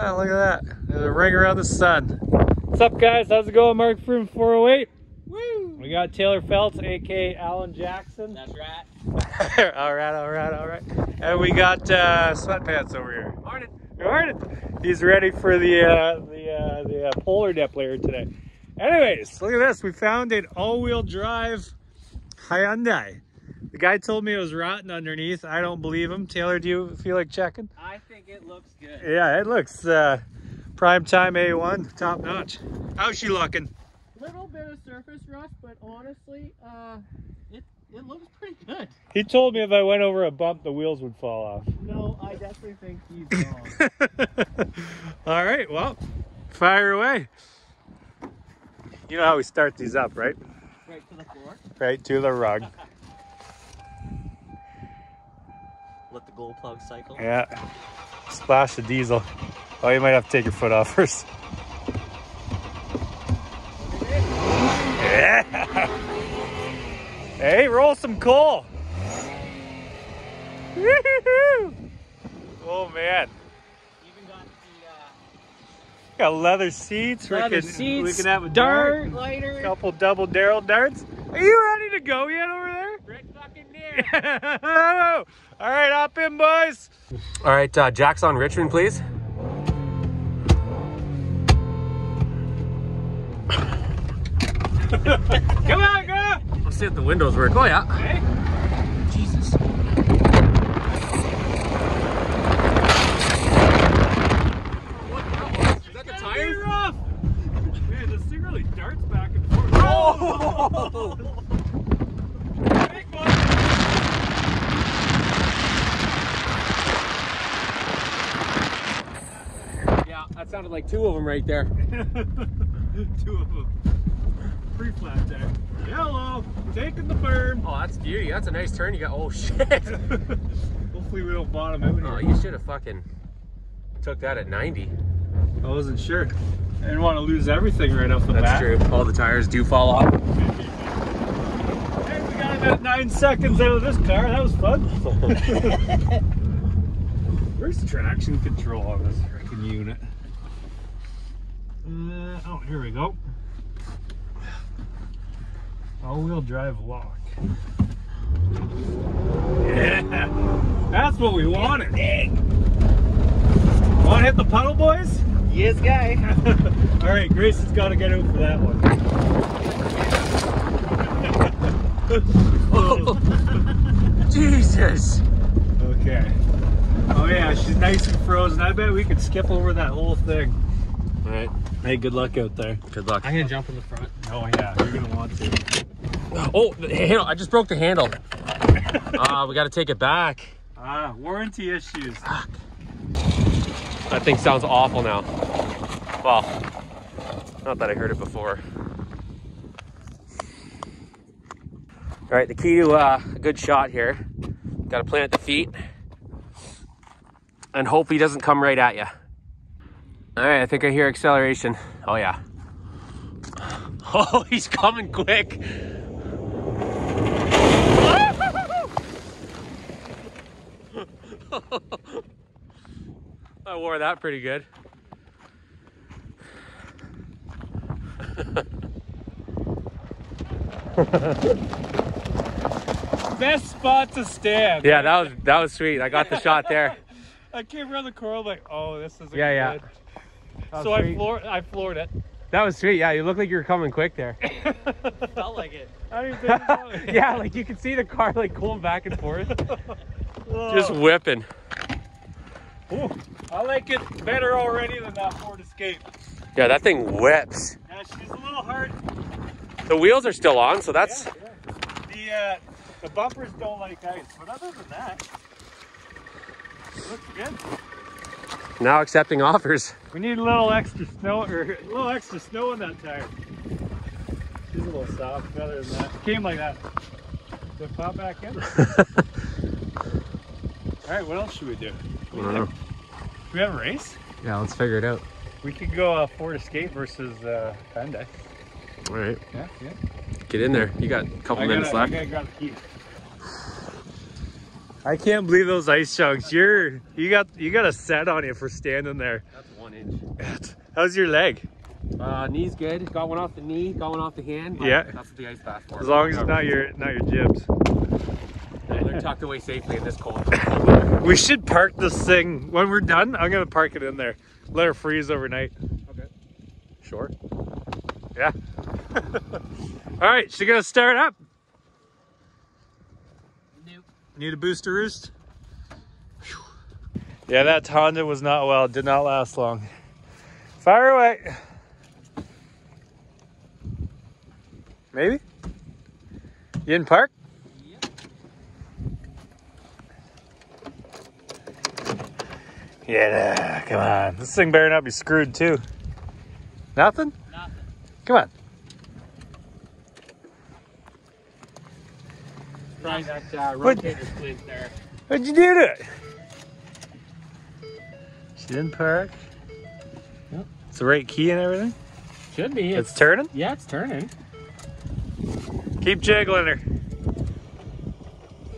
Oh, look at that. There's a ring around the sun. What's up, guys? How's it going? Mark from 408. Woo! We got Taylor Feltz, aka Alan Jackson. That's right. all right, all right, all right. And we got uh, Sweatpants over here. Morning. Morning. He's ready for the uh, the uh, the uh, polar dip layer today. Anyways, look at this. We found an all-wheel drive Hyundai. The guy told me it was rotten underneath. I don't believe him. Taylor, do you feel like checking? I think it looks good. Yeah, it looks uh, prime time A1, top notch. How's she looking? Little bit of surface rust, but honestly, uh, it it looks pretty good. He told me if I went over a bump, the wheels would fall off. No, I definitely think he's wrong. All right, well, fire away. You know how we start these up, right? right to the floor. Right to the rug. The glow plug cycle. Yeah. Splash the diesel. Oh, you might have to take your foot off first. Yeah. Hey, roll some coal. Oh man. Even got the uh, Got leather seats. leather we can, seats, We can have a dart, dart. lighter. couple double Daryl darts. Are you ready to go yet over there? Right fucking there. All right, hop in, boys. All right, uh, Jack's on Richmond, please. Come on, go. Let's see if the windows work. Oh, yeah. Hey. Jesus. Is that the Fire off. Man, this thing really darts back and forth. Oh! Big one. Yeah, that sounded like two of them right there. Two of them. Free flat there. Hello. Taking the berm. Oh, that's beauty. That's a nice turn you got. Oh, shit. Hopefully we don't bottom out Oh, you should have fucking took that at 90. I wasn't sure. I didn't want to lose everything right off the That's bat. true. All the tires do fall off. Hey, we got about nine seconds out of this car. That was fun. Where's the traction control on this freaking unit? Uh, oh, here we go. All-wheel drive lock. Yeah, that's what we wanted. Want to hit the puddle, boys? Yes, guy. All right, Grace has got to get out for that one. Jesus. Okay. Oh yeah, she's nice and frozen. I bet we could skip over that whole thing. All right. Hey, good luck out there. Good luck. I'm gonna jump in the front. Oh yeah, you're gonna want to. Oh, the handle. I just broke the handle. Ah, we got to take it back. Ah, warranty issues. That thing sounds awful now. Well, not that I heard it before. All right, the key to uh, a good shot here. Got to plant the feet and hope he doesn't come right at you. All right, I think I hear acceleration. Oh yeah. Oh, he's coming quick. I wore that pretty good. Best spot to stand. Yeah, that was that was sweet. I got the shot there. I came around the corner like, oh, this is Yeah, yeah. good. That So was I sweet. floored, I floored it. That was sweet. Yeah, you look like you were coming quick there. Felt like it. I didn't think yeah, like you could see the car like going back and forth, just whipping. Ooh, I like it better already than that Ford Escape. Yeah, that thing whips. Yeah, she's a little hard. The wheels are still on, so that's Yeah, yeah. The uh, the bumpers don't like ice, but other than that, it looks good. Now accepting offers. We need a little extra snow or a little extra snow in that tire. She's a little soft. but Other than that, came like that. So pop back in. All right, what else should we do? I don't know. Do we have a race? Yeah, let's figure it out. We could go uh, Ford Escape versus uh, Hyundai. All right, Yeah, yeah. get in there. You got a couple minutes left. I gotta keep. I can't believe those ice chunks. You're you got you got a set on you for standing there. That's one. inch. How's your leg? Uh, knee's good. Got one off the knee, got one off the hand. Yeah. That's what the ice bath for. As long as it's not your not your jibs. They're tucked away safely in this cold. We should park this thing when we're done. I'm gonna park it in there. Let her freeze overnight. Okay. Sure. Yeah. All right, she gonna start up. Nope. Need a booster roost? Phew. Yeah, that Honda was not well. It did not last long. Fire away. Maybe? You in park? Yep. Yeah, come on. This thing better not be screwed too. Nothing? Nothing. Come on. Try that uh, What- rotator splint there. What'd you do to it? She didn't park. Yep. It's the right key and everything. Should be. It's turning. yeah, it's turning. Keep jiggling her.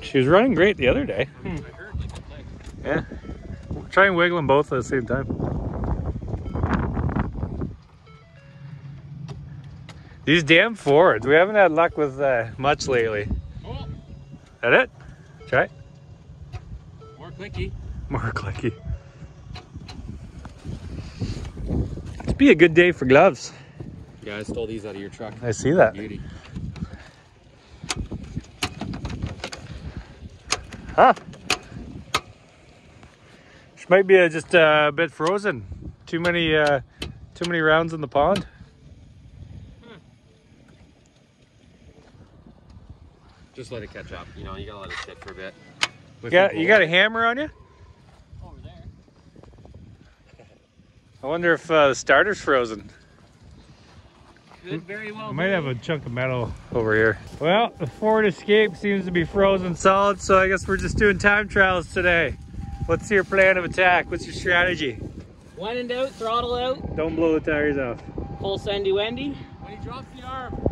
She was running great the other day. I heard like a click. Yeah. Try and wiggle them both at the same time. These damn Fords. We haven't had luck with uh, much lately. That it? Try. more clicky. More clicky. It's be a good day for gloves. Yeah, I stole these out of your truck. I see that. Beauty. Huh? She might be uh, just uh, a bit frozen. Too many, uh, too many rounds in the pond. Just let it catch up. You know, you gotta let it sit for a bit. You got, you got a hammer on you? Over there. I wonder if uh, the starter's frozen. Could very well I might have a chunk of metal over here. Well, the Ford Escape seems to be frozen solid, so I guess we're just doing time trials today. What's your plan of attack? What's your strategy? When in doubt, throttle out. Don't blow the tires off. Full sendy wendy. When he drops the arm.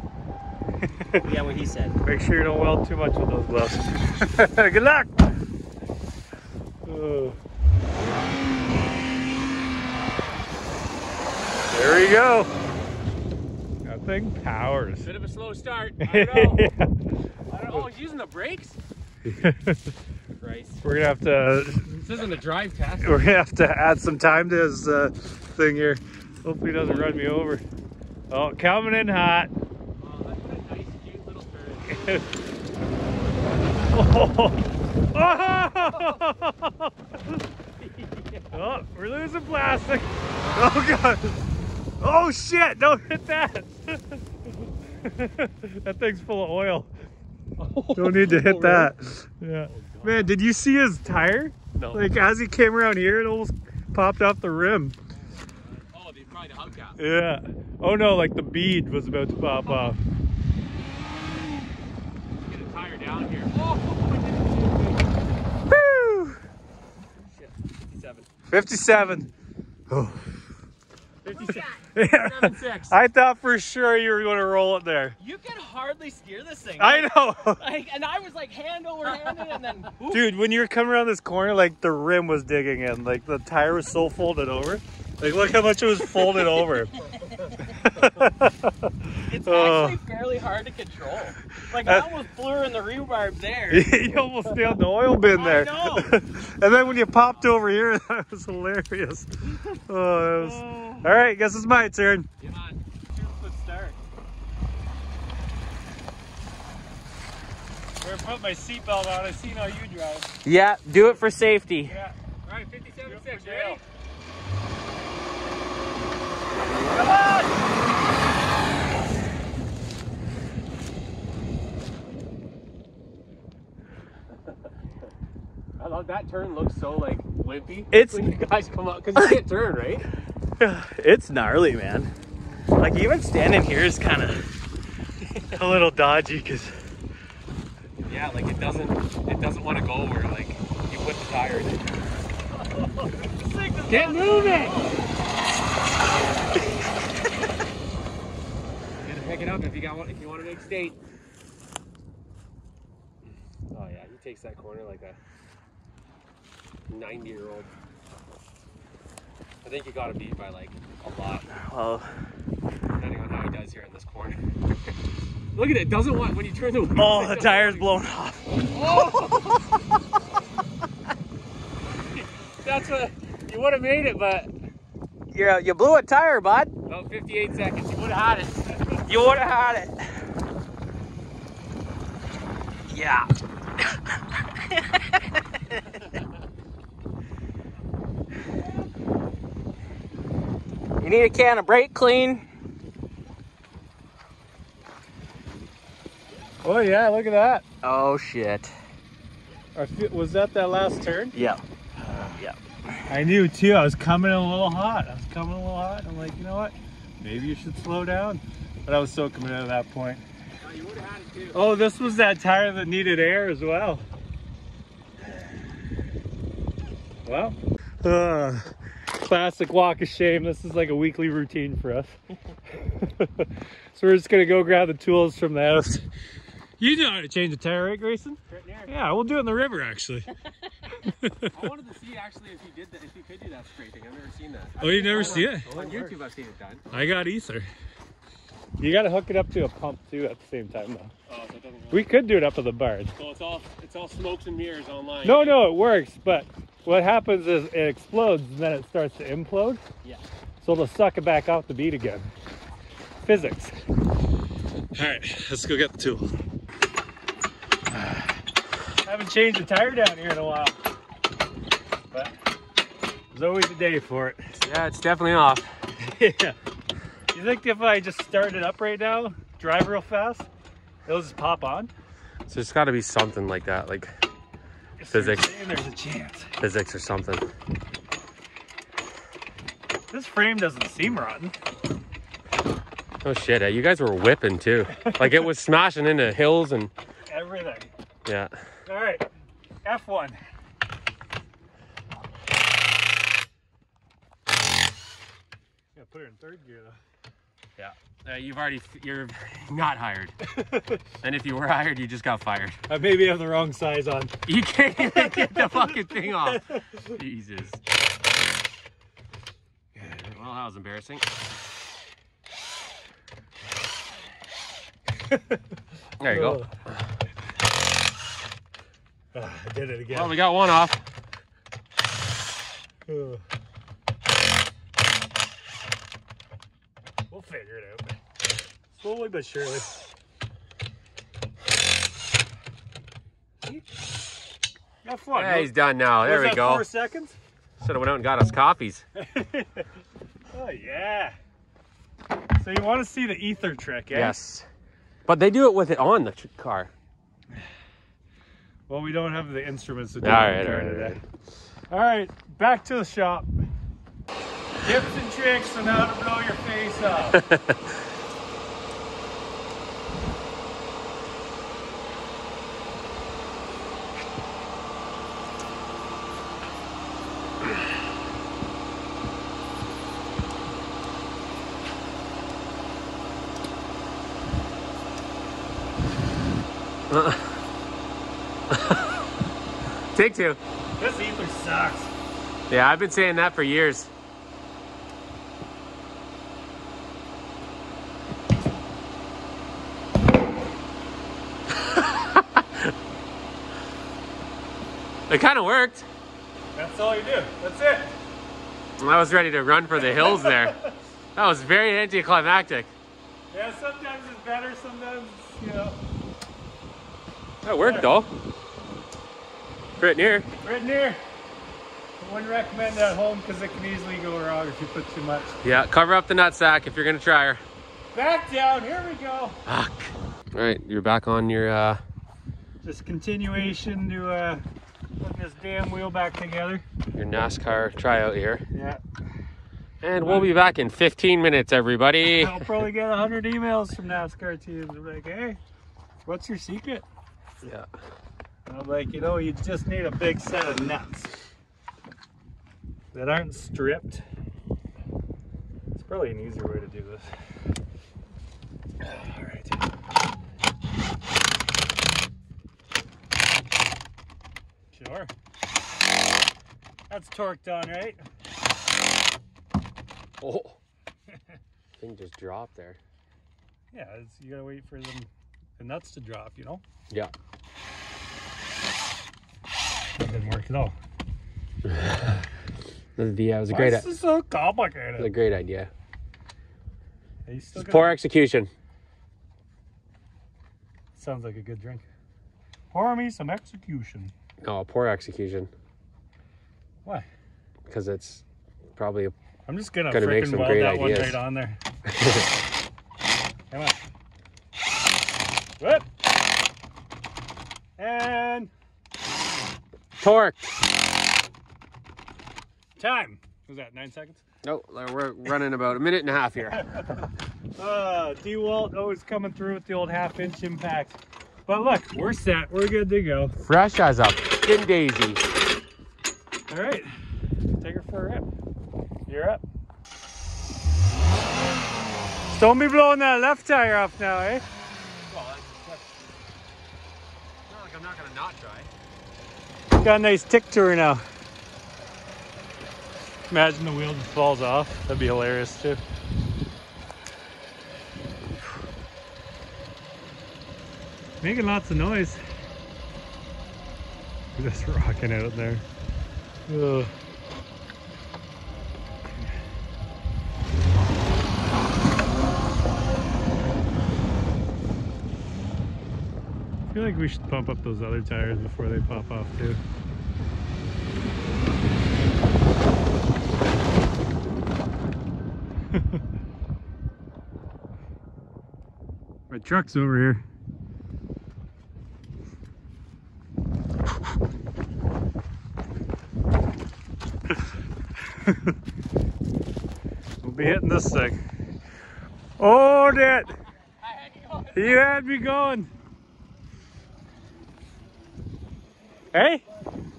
Yeah, what he said. Make sure you don't weld too much with those gloves. Good luck! Oh. There we go. That thing powers. Bit of a slow start. I don't know. I don't know. Oh, he's using the brakes? Christ. We're gonna have to This isn't a drive test. we're gonna have to add some time to his uh, thing here. Hopefully he doesn't run me over. Oh, coming in hot. Oh, that's a nice, cute little turn. Oh. oh, we're losing plastic. Oh god. Oh shit, don't hit that. that thing's full of oil. Don't need to hit that. Yeah. Man, did you see his tire? No. Like as he came around here, it almost popped off the rim. Oh, they probably the hubcap. Yeah. Oh no, like the bead was about to pop off. Get a tire down here. Oh, Woo! shit. 57. 57. Oh. 57. Yeah. 6. I thought for sure you were going to roll it there. You can hardly steer this thing. I know. Like, and I was like hand over hand, and then ooh, Dude, when you were coming around this corner, like the rim was digging in. Like the tire was so folded over. Like look how much it was folded over. it's Oh. actually fairly hard to control. Like Uh, I almost blew her in the rebarb there. you almost nailed the oil bin I there. know. and then when you popped over here, that was hilarious. Oh, that was... Oh, All right, guess it's my turn. Come on. two foot start. Better put my seatbelt on. I seen how you drive. Yeah, do it for safety. Yeah. All right, 57 Good 6. Ready? Dale. I love that turn. Looks so like wimpy. It's- when you guys come up because you can't turn, right? It's gnarly, man. Like even standing here is kind of A little dodgy because Yeah, like it doesn't. It doesn't want to go where like you put the tires. in. Get moving. Gotta pick it up if you got one, if you want to make state. Oh yeah, he takes that corner like a 90 year old. I think you got to beat by like a lot, Well, depending on how he does here in this corner. Look at it. Doesn't want when you turn the wheels. oh, the tire's blown off. That's what you would have made it, but Yeah, you blew a tire, bud. about 58 seconds. You would have had it. You would have had it. Yeah. You need a can of brake clean. Oh yeah, look at that. Oh shit. Feel- Was that that last turn? Yeah. Yeah. I knew too. I was coming a little hot. I was coming a little hot. I'm like, you know what? Maybe you should slow down. But I was so committed at that point. Oh, you would have had it too. Oh, this was that tire that needed air as well. Well, uh, classic walk of shame. This is like a weekly routine for us. so we're just gonna go grab the tools from the house. You know how to change a tire, right, Grayson? Right. Yeah, we'll do it in the river actually. I wanted to see actually if you did that, if you could do that scraping. I've never seen that. Oh, you never see it? On YouTube, I've seen it done. I got ether. You got to hook it up to a pump too at the same time though. Oh, so it doesn't work. We could do it up at the barn. So it's all it's all smokes and mirrors online. No, no, it works, but what happens is it explodes and then it starts to implode. Yeah. So it'll suck it back out the bead again. Physics. All right, let's go get the tool. I haven't changed the tire down here in a while, but there's always a day for it. Yeah, it's definitely off. yeah. You think if I just start it up right now, drive real fast, it'll just pop on? So it's got to be something like that, like Physics. And there's a chance. physics or something. This frame doesn't seem rotten. Oh shit! eh, You guys were whipping too. Like it was smashing into hills and Everything. yeah. All right, F1. Yeah, put it in third gear though. Yeah. Uh, you've already you're not hired. and if you were hired, you just got fired. I maybe have the wrong size on. You can't even get the fucking thing off. Jesus. Well, that was embarrassing. There you go. Ah, I did it again. Well, we got one off. Ugh. We'll figure it out. Slowly but surely. See? Got fun. Yeah, he's done now. There Was we that go. Four seconds. Should have went out and got us coffees. Oh yeah. So you want to see the ether trick, eh? Yes. But they do it with it on the car. Well, we don't have the instruments to do All it right, in all here right, today. All right, back to the shop. Tips and tricks on how to blow your face off. Uh. Take two. this ether sucks. Yeah, I've been saying that for years. it kind of worked. That's all you do. That's it. I was ready to run for the hills there. That was very anticlimactic. Yeah, sometimes it's better, sometimes, you know, That worked though. Right near. right near. I wouldn't recommend that at home because it can easily go wrong if you put too much. Yeah, cover up the nut sack if you're gonna try her. Back down, here we go. Fuck. All right, you're back on your. uh Just continuation to uh, putting this damn wheel back together. your NASCAR tryout here. Yeah. And we'll be back in 15 minutes, everybody. I'll probably get 100 emails from NASCAR teams. Like, hey, what's your secret? Yeah. And I'm like, you know, you just need a big set of nuts that aren't stripped. It's probably an easier way to do this. All right. Sure. That's torqued on, right? Oh. Thing just dropped there. Yeah, it's, you gotta wait for them the nuts to drop, you know? Yeah. That didn't work at all. Yeah, it was a Why great, is it this so was a great idea. Still poor execution. Sounds like a good drink. Pour me some execution. No, poor execution Why? because it's probably a I'm just gonna, Gonna make some weld great that one ideas. right on there. Come on. Whip. And torque. time. Was that nine seconds? No, we're running about a minute and a half here. Uh, DeWALT always coming through with the old half inch impact. But look, we're set. We're good to go. Fresh as a skin daisy. All right. Take her for a rip. You're up. Don't be blowing that left tire off now, eh? Well, that's, not like I'm not gonna not try. Got a nice tick to her now. Imagine the wheel just falls off. That'd be hilarious too. Making lots of noise. Just rocking out there. Ugh. I feel like we should pump up those other tires before they pop off too. My truck's over here. we'll be hitting this thing. Oh, that! You had me going. Hey,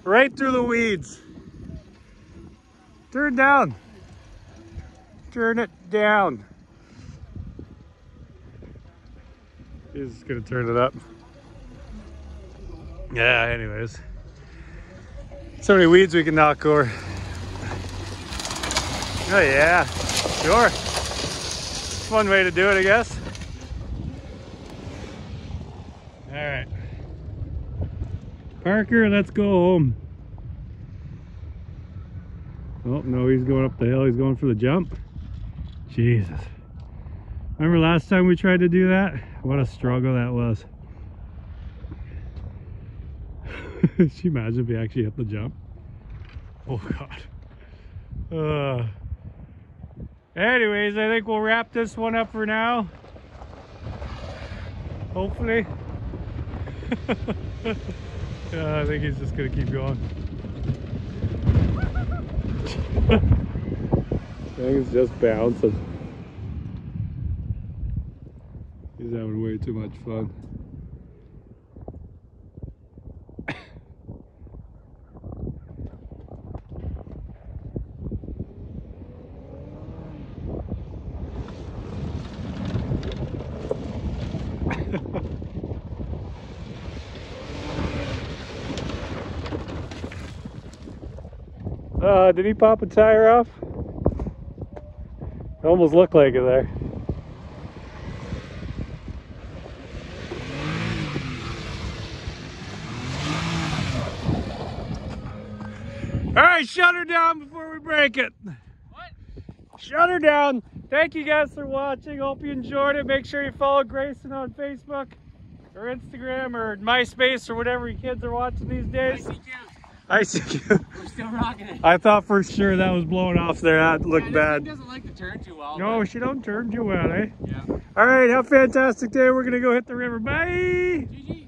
right through the weeds. Turn down. Turn it down. He's gonna turn it up. Yeah, anyways. So many weeds we can knock over. Oh yeah, sure. One way to do it, I guess. All right. Parker, let's go home. Oh, no, he's going up the hill. He's going for the jump. Jesus. Remember last time we tried to do that? What a struggle that was. Can you imagine if he actually hit the jump? Oh, God. Uh, anyways, I think we'll wrap this one up for now. Hopefully. Yeah, I think he's just gonna keep going. Thing's just bouncing. He's having way too much fun. Uh, did he pop a tire off? It almost looked like it there. All right, shut her down before we break it. What? Shut her down. Thank you guys for watching. Hope you enjoyed it. Make sure you follow Grayson on Facebook or Instagram or MySpace or whatever you kids are watching these days. We're still rocking it. I thought for sure that was blowing off there. That looked Yeah, bad. thing doesn't like to turn too well. No, but- she don't turn too well, eh? Yeah. All right, have a fantastic day. We're gonna go hit the river. Bye. GG.